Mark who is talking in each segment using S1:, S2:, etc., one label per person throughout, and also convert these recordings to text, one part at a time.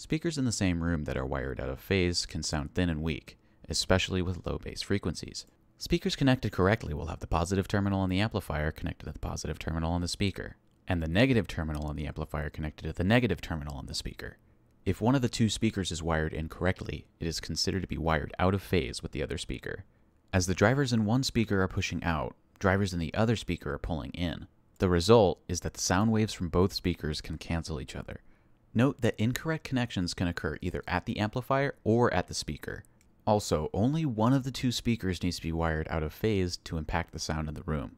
S1: Speakers in the same room that are wired out of phase can sound thin and weak, especially with low bass frequencies. Speakers connected correctly will have the positive terminal on the amplifier connected to the positive terminal on the speaker, and the negative terminal on the amplifier connected to the negative terminal on the speaker. If one of the two speakers is wired incorrectly, it is considered to be wired out of phase with the other speaker. As the drivers in one speaker are pushing out, drivers in the other speaker are pulling in. The result is that the sound waves from both speakers can cancel each other. Note that incorrect connections can occur either at the amplifier or at the speaker. Also, only one of the two speakers needs to be wired out of phase to impact the sound in the room.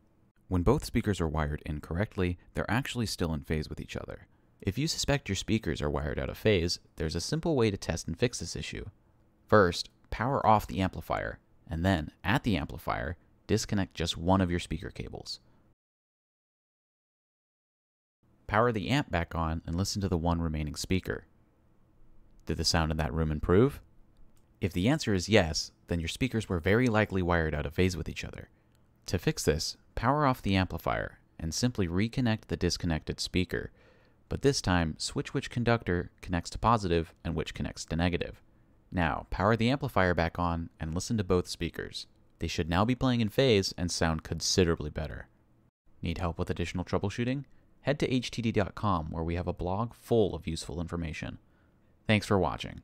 S1: When both speakers are wired incorrectly, they're actually still in phase with each other. If you suspect your speakers are wired out of phase, there's a simple way to test and fix this issue. First, power off the amplifier, and then, at the amplifier, disconnect just one of your speaker cables. Power the amp back on and listen to the one remaining speaker. Did the sound in that room improve? If the answer is yes, then your speakers were very likely wired out of phase with each other. To fix this, power off the amplifier and simply reconnect the disconnected speaker, but this time switch which conductor connects to positive and which connects to negative. Now, power the amplifier back on and listen to both speakers. They should now be playing in phase and sound considerably better. Need help with additional troubleshooting? Head to htd.com where we have a blog full of useful information. Thanks for watching.